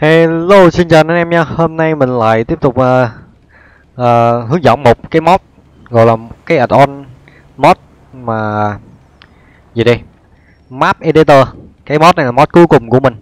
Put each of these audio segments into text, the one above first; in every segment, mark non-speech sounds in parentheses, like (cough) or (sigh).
Hello xin chào anh em nha. Hôm nay mình lại tiếp tục uh, uh, hướng dẫn một cái mod Gọi là cái add-on mod mà Gì đây? Map Editor. Cái mod này là mod cuối cùng của mình.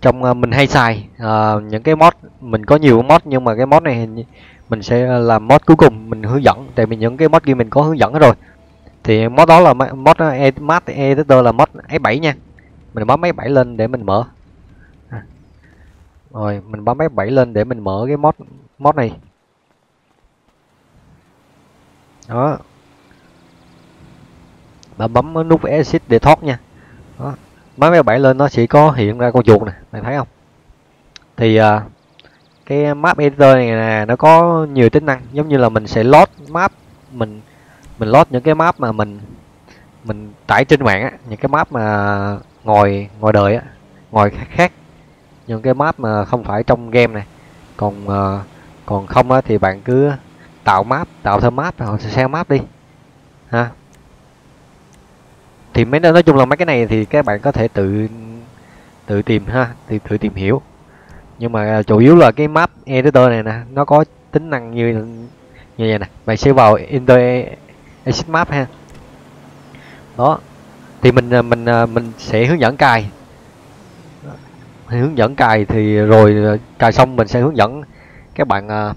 Trong uh, mình hay xài uh, những cái mod Mình có nhiều mod nhưng mà cái mod này hình mình sẽ làm mod cuối cùng mình hướng dẫn. Tại vì những cái mod kia mình có hướng dẫn hết rồi. Thì mod đó là mod uh, map Editor là mod F7 nha. Mình bấm F7 lên để mình mở rồi mình bấm F7 lên để mình mở cái mod mod này. Đó. Bạn bấm nút exit để thoát nha. Đó. Bấm F7 lên nó sẽ có hiện ra con chuột này bạn thấy không? Thì uh, cái map editor này nè nó có nhiều tính năng giống như là mình sẽ load map mình mình load những cái map mà mình mình tải trên mạng á, những cái map mà ngồi ngồi đời á, ngồi khác, khác những cái map mà không phải trong game này. Còn uh, còn không á thì bạn cứ tạo map tạo thêm map hoặc share map đi. Ha. Thì mấy nói chung là mấy cái này thì các bạn có thể tự tự tìm ha thì tự tìm hiểu. Nhưng mà ờ, chủ yếu là cái map editor này nè nó có tính năng như như vậy nè. Bạn sẽ vào inter exit map ha. Đó. Thì mình ờ, mình mình sẽ hướng dẫn cài thì hướng dẫn cài thì rồi ờ, cài xong mình sẽ hướng dẫn các bạn ờ,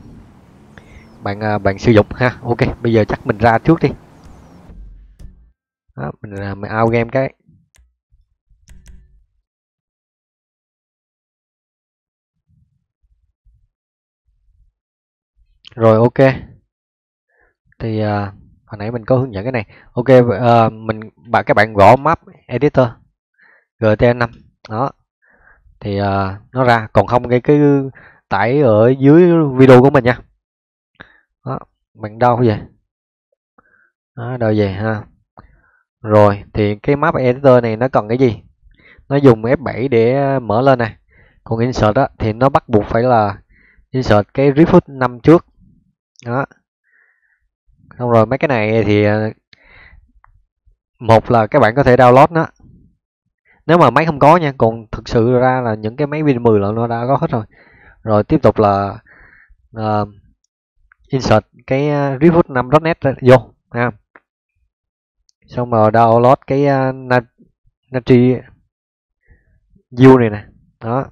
bạn ờ, bạn sử dụng ha. Ok bây giờ chắc mình ra trước đi. Đó, mình làm mình out game cái. Rồi ok. Thì à, hồi nãy mình có hướng dẫn cái này. Ok à, mình bạn các bạn gõ map editor gt5 đó thì à, uh, nó ra còn không cái cái tải ở dưới video của mình nha. Đó bạn đâu vậy? Đó đâu vậy ha? Rồi thì cái map editor này nó cần cái gì? Nó dùng F7 để mở lên này. Còn insert đó, thì nó bắt buộc phải là insert cái refresh năm trước. Đó. Xong rồi mấy cái này thì à, một là các bạn có thể download nó nếu mà máy không có nha còn thực sự ra là những cái máy Win 10 là nó đã có hết rồi. Rồi tiếp tục là uh, insert cái uh, reboot 5.net vô ha. Xong rồi download cái uh, Natri U này nè đó.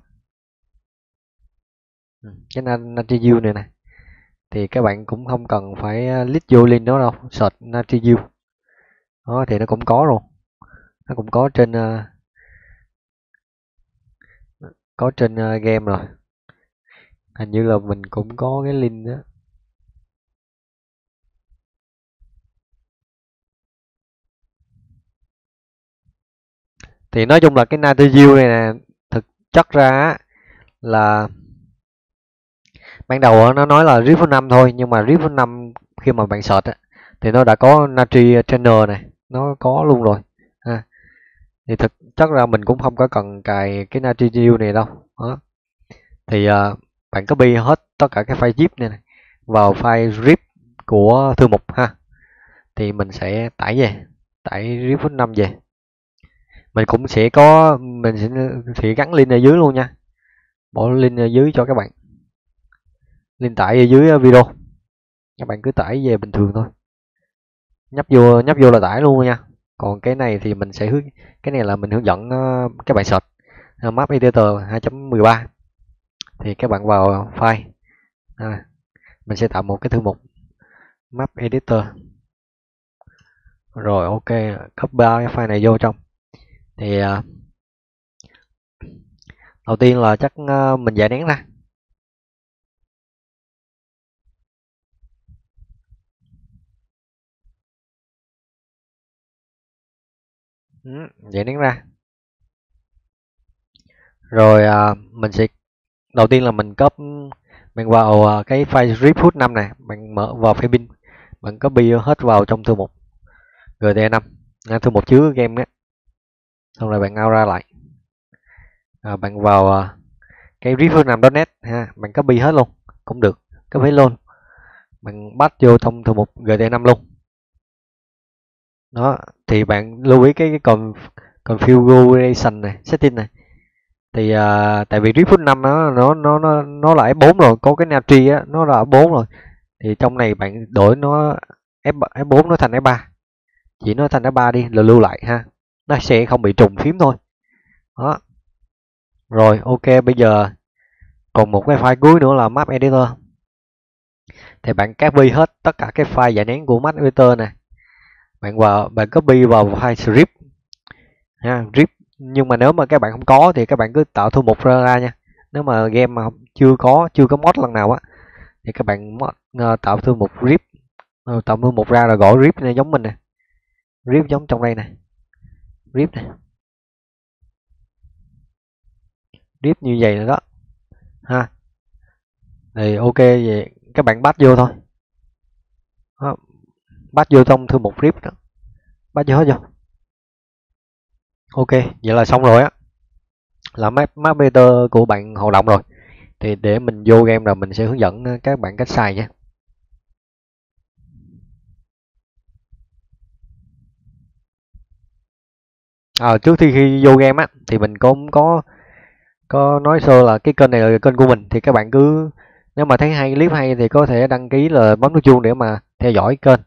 Ừ, cái Natri U này nè. Thì các bạn cũng không cần phải ờ, list vô link đó đâu search Natri U đó thì nó cũng có rồi nó cũng có trên uh, có trên uh, game rồi. Hình như là mình cũng có cái link đó. Thì nói chung là cái Natrizil này nè thực chất ra là ban đầu nó nói là Rift 5 thôi nhưng mà Rift 5 khi mà bạn search á, thì nó đã có Natri Channel này nó có luôn rồi thì thực chất ra mình cũng không có cần cài cái Natrizil này đâu. Đó. Thì uh, bạn copy hết tất cả cái file zip này, này vào file zip của thư mục ha. Thì mình sẽ tải về tải zip 5 về. Mình cũng sẽ có mình sẽ, sẽ gắn link ở dưới luôn nha. Bỏ link ở dưới cho các bạn. Link tải ở dưới à, video. Các bạn cứ tải về bình thường thôi. Nhấp vô nhấp vô là tải luôn nha còn cái này thì mình sẽ hướng cái này là mình hướng dẫn ờ, các bạn search ờ, map editor 2.13 thì các bạn vào file à, mình sẽ tạo một cái thư mục map editor. Rồi ok copy cái file này vô trong. Thì ờ, đầu tiên là chắc ờ, mình giải nén ra. Ừ, giải nén ra. Rồi à, mình sẽ đầu tiên là mình copy mình vào à, cái file report 5 này bạn mở vào file bin bạn copy hết vào trong thư mục gd 5 à, thư mục chứa game đó xong rồi bạn ao ra lại. À, bạn vào à, cái river5.net ha bạn copy hết luôn cũng được copy luôn. Bạn bắt vô trong thư mục gd 5 luôn đó thì bạn lưu ý cái, cái configuration này setting này. Thì uh, tại vì Rift 5 nó nó nó nó nó là F4 rồi có cái Natri á nó là F4 rồi. Thì trong này bạn đổi nó F F4 nó thành F3 chỉ nó thành F3 đi là lưu lại ha. Nó sẽ không bị trùng phím thôi. Đó. Rồi ok bây giờ còn một cái file cuối nữa là map editor. Thì bạn copy hết tất cả cái file giải nén của map editor này bạn vào bạn copy vào file script ha script nhưng mà nếu mà các bạn không có thì các bạn cứ tạo thư mục ra, ra nha. Nếu mà game mà chưa có chưa có mod lần nào á thì các bạn mod, uh, tạo thư mục rip. Uh, tạo thư mục ra rồi gõ rip này giống mình nè. Rip giống trong đây nè. Rip này rip như vậy nữa đó ha. Thì ok vậy các bạn bắt vô thôi. Đó bắt vô trong thư mục rip đó. Bắt vô hết vô ok vậy là xong rồi á. Là map map meter của bạn hoạt động rồi. Thì để mình vô game rồi mình sẽ hướng dẫn ờ, các bạn cách xài nhé à, trước khi, khi vô game á thì mình cũng có có nói sơ là cái kênh này là kênh của mình. Thì các bạn cứ nếu mà thấy hay clip hay thì có thể đăng ký là bấm nút chuông để mà theo dõi kênh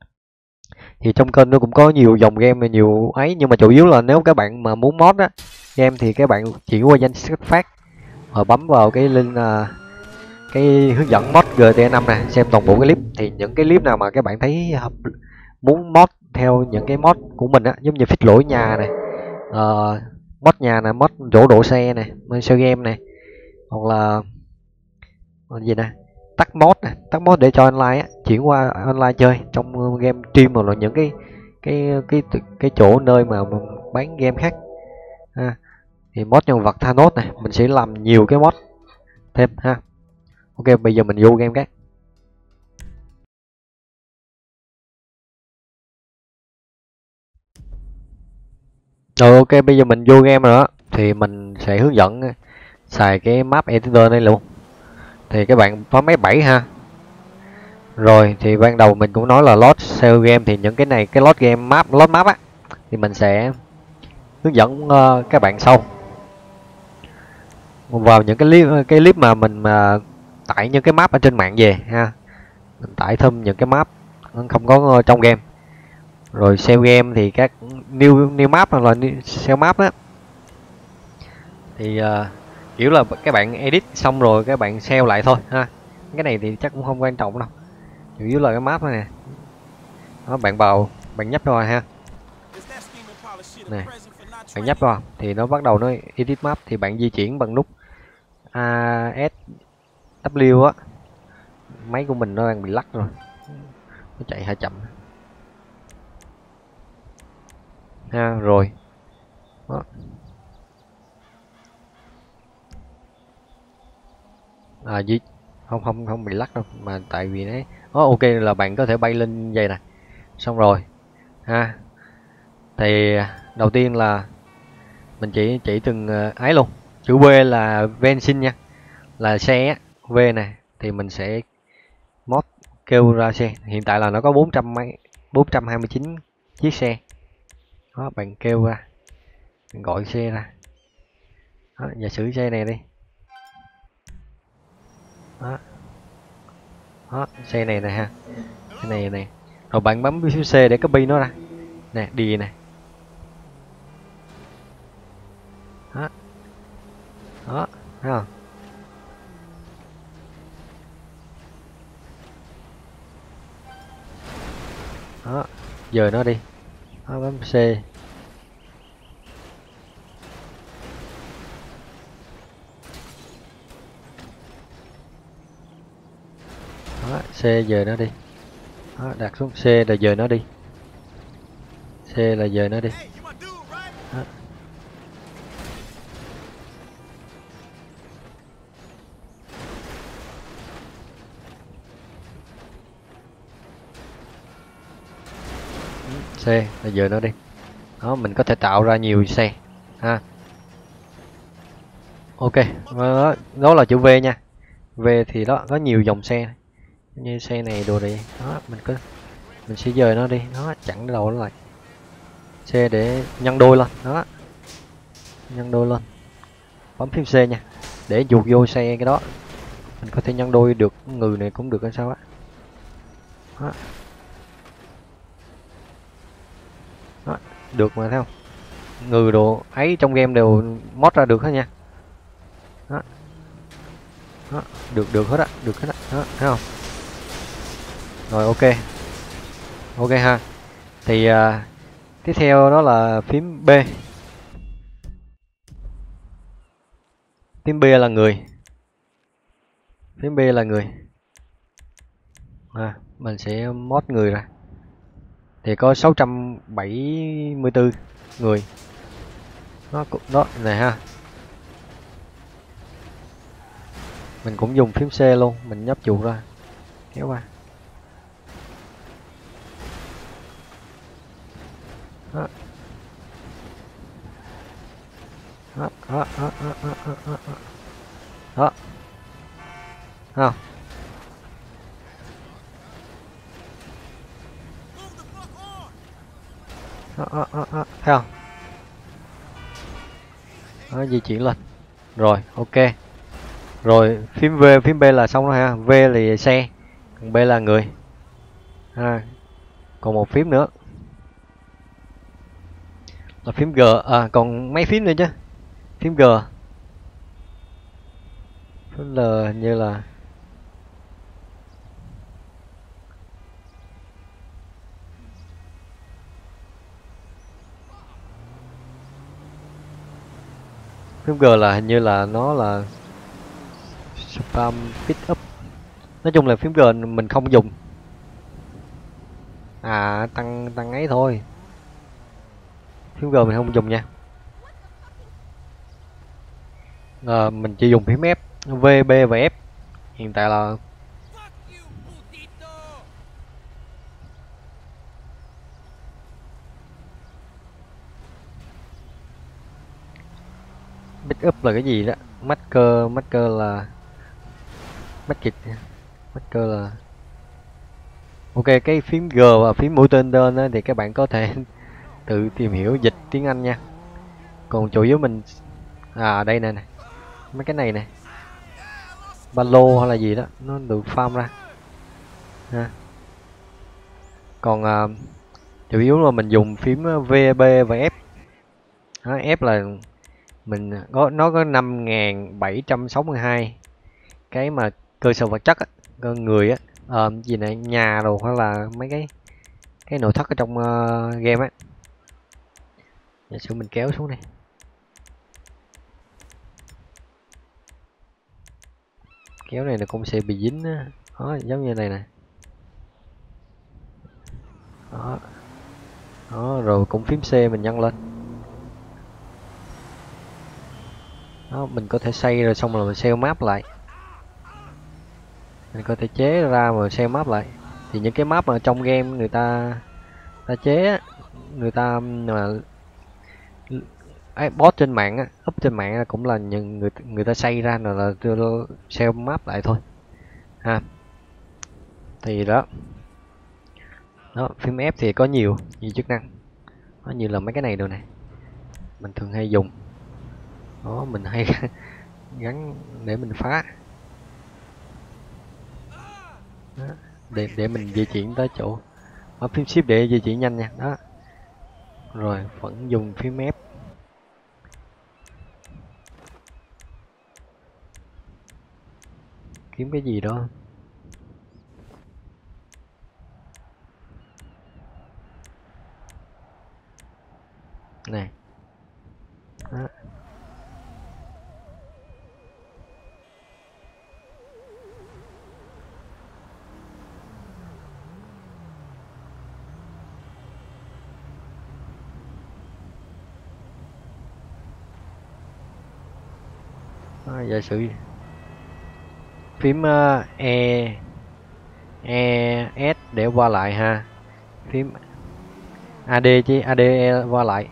thì trong kênh nó cũng có nhiều dòng game nhiều ấy nhưng mà chủ yếu là nếu các bạn mà muốn mod á game thì các bạn chỉ qua danh sách phát và bấm vào cái link uh, cái hướng dẫn mod GTA 5 này xem toàn bộ cái clip. Thì những cái clip nào mà các bạn thấy hợp muốn mod theo những cái mod của mình á giống như fix lỗi nhà này uh, mod nhà này mod chỗ đổ xe này chơi game này hoặc là ờ, gì nè tắt mod này tắt mod để cho online á, chuyển qua online chơi. Trong ờ, game stream hoặc là những cái cái cái cái chỗ nơi mà bán game khác. Ha, thì mod nhân vật Thanos này mình sẽ làm nhiều cái mod thêm, ha. Ok, bây giờ mình vô game cái rồi, ok, bây giờ mình vô game rồi đó thì mình sẽ hướng dẫn ờ, xài cái map editor này luôn thì các bạn có máy bảy ha? Rồi thì ban đầu mình cũng nói là load sale game thì những cái này cái load game map load map á thì mình sẽ hướng dẫn uh, các bạn sau. Vào những cái clip cái clip mà mình mà tải những cái map ở trên mạng về ha. Mình tải thêm những cái map không có ờ, trong game. Rồi sale game thì các new new map hoặc là new, sale map á. Thì uh, kiểu là các bạn edit xong rồi các bạn sale lại thôi, ha. Cái này thì chắc cũng không quan trọng đâu. Chủ yếu là cái map này nè. Đó, bạn vào, bạn nhấp rồi ha. Này bạn nhấp vào thì nó bắt đầu nó edit map thì bạn di chuyển bằng nút A S W á. Máy của mình nó đang bị lắc rồi. Nó chạy hơi chậm. Ha, rồi. Đó. À gì? Không không không bị lắc đâu mà tại vì đấy. Oh, ok là bạn có thể bay lên dây này. Xong rồi ha. Thì đầu tiên là mình chỉ chỉ từng ờ, ấy luôn. Chữ V là benzin nha. Là xe V này thì mình sẽ mod kêu ra xe. Hiện tại là nó có 400 mấy 429 chiếc xe. Đó bạn kêu ra bạn gọi xe ra. Đó, giả sử xe này đi đó đó xe này nè ha. Cái này này. Rồi bạn bấm phím C để copy nó ra. Nè đi nè. Đó đó thấy không? Đó giờ nó đi. Đó, bấm C đó, C giờ nó đi. Đó, đặt xuống C là giờ nó đi. C là giờ nó đi. Đó. xe là giờ nó đi. Đó mình có thể tạo ra nhiều xe ha. Ok đó, đó là chữ V nha. V thì đó có nhiều dòng xe như xe này đồ đi. Đó, mình cứ, mình sẽ dời nó đi. Nó chặn đầu nó lại. Xe để nhân đôi lên. Đó. Nhân đôi lên. Bấm phím C nha. Để chuột vô xe cái đó. Mình có thể nhân đôi được. Người này cũng được hay sao á. Đó. đó. được mà, thấy không? Người đồ ấy trong game đều mod ra được hết nha. Đó. Đó. được được hết á. Được hết á. Đó. thấy không? Rồi ok. Ok ha. Thì uh, tiếp theo đó là phím B. Phím B là người. Phím B là người. À, mình sẽ mod người ra. Thì có 674 người. Nó cũng đó này ha. Mình cũng dùng phím C luôn. Mình nhấp chuột ra. Kéo qua à, à, à, à, à, à, à, à. Đó. Không. Đó, đó, đó, đó. Thấy không? Đó, di chuyển lên. Rồi, ok. Rồi, phím V, phím B là xong rồi ha. V là xe, còn B là người. À, còn một phím nữa là phím G. À còn mấy phím nữa chứ? Phím G. Phím L hình như là phím G là hình như là nó là spam pick up. Nói chung là phím G mình không dùng. À tăng tăng ấy thôi phím G mình không dùng nha. À, mình chỉ dùng phím F V, B và F. Hiện tại là pick up là cái gì đó? Marker marker là market. Marker là ok cái phím G và phím mũi tên đơn đó, thì các bạn có thể tự tìm hiểu dịch tiếng Anh nha. Còn chủ yếu mình à đây nè. Mấy cái này nè. Ba lô hay là gì đó nó được farm ra. Ha. còn à, chủ yếu là mình dùng phím VB và F. Đó, F là mình có nó có 5762 cái mà cơ sở vật chất á, người á à, gì này nhà đồ hay là mấy cái cái nội thất ở trong uh, game á giả sử mình kéo xuống này kéo này là cũng sẽ bị dính á. Đó, giống như này nè. Đó. Đó, rồi cũng phím C mình nhân lên. Đó, mình có thể xây rồi xong rồi mình save map lại. Mình có thể chế ra mà save map lại. Thì những cái map mà trong game người ta ta chế người ta mà ấy, bot trên mạng á up trên mạng cũng là những người người ta xây ra rồi là đưa save map lại thôi. Ha. Thì đó. Đó phím ép thì có nhiều nhiều chức năng. Nó như là mấy cái này đồ này. Mình thường hay dùng. Đó mình hay (laughs) gắn để mình phá. Đó. để để mình di chuyển tới chỗ. Ở phím ship để di chuyển nhanh nha. Đó. Rồi vẫn dùng phím ép kiếm cái gì đó này đó. Đó, giả sử phím uh, E E S để qua lại ha. Phím AD chứ AD e qua lại.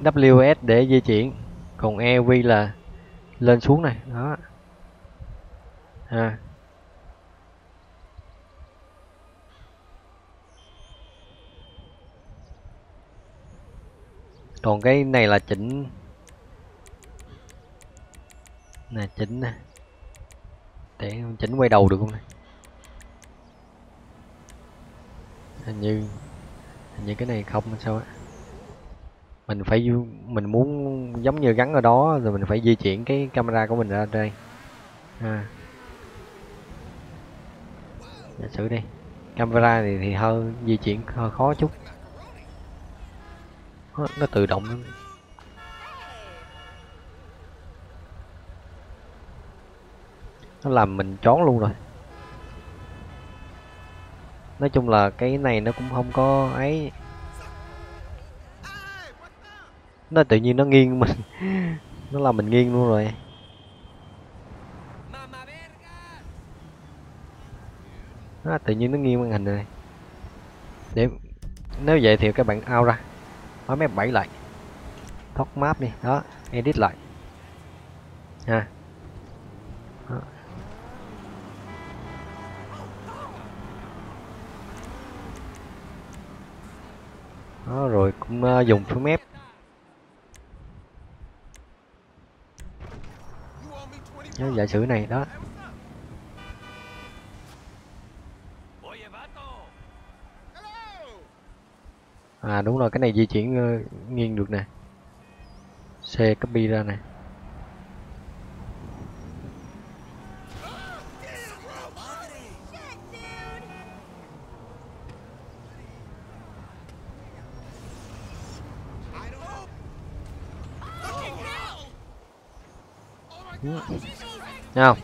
WS để di chuyển còn EV là lên xuống này. Đó. Ha. Còn cái này là chỉnh. Nè chỉnh nè để chỉnh quay đầu được không này hình như hình như cái này không sao á? Mình phải mình muốn giống như gắn ở đó rồi mình phải di chuyển cái camera của mình ra đây. À. giả sử đi camera thì thì hơi di chuyển hơi khó chút. Nó, nó tự động nó làm mình trốn luôn rồi. Nói chung là cái này nó cũng không có ấy. Nó tự nhiên nó nghiêng mình. (laughs) Nó làm mình nghiêng luôn rồi. Nó tự nhiên nó nghiêng màn hình này để, nếu vậy thì các bạn out ra. Nói mép bảy lại. Thoát map đi. Đó, edit lại. Ha. Đó. Đó rồi cũng uh, dùng phím mép. Nhớ giả sử này đó. À đúng rồi cái này di chuyển uh, nghiêng được nè. Xe copy ra nè. Ừ. Thấy không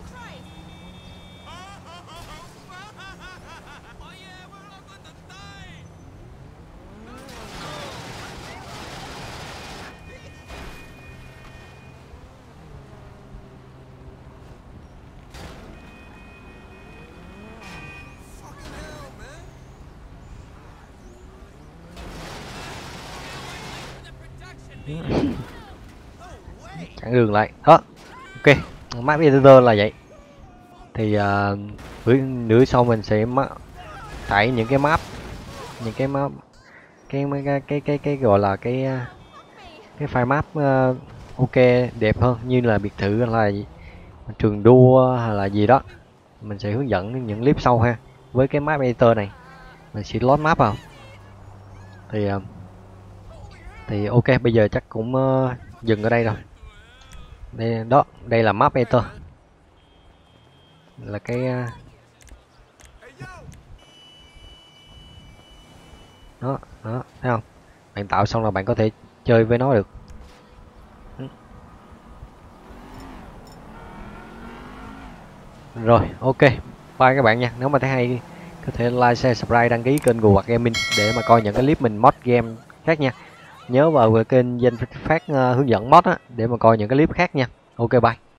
chặn đường lại. Đó ok map editor là vậy. Thì ờ, uh, bữa sau mình sẽ ma- tải những cái map những cái map cái cái cái cái, cái gọi là cái ờ, cái file map uh, ok đẹp hơn. Như là biệt thự hay là trường đua hay là gì đó. Mình sẽ hướng dẫn những clip sau ha. Với cái map editor này mình sẽ load map vào. Thì uh, thì ok bây giờ chắc cũng uh, dừng ở đây rồi đây, đó, đây là map editor là cái à, đó đó, thấy không? Bạn tạo xong là bạn có thể chơi với nó được. Rồi, ok. Bye các bạn nha. Nếu mà thấy hay, có thể like, share, subscribe, đăng ký kênh của hoặc Gaming để mà coi những cái clip mình mod game khác nha nhớ vào kênh danh phát uh, hướng dẫn mod á để mà coi những cái clip khác nha. Ok bye.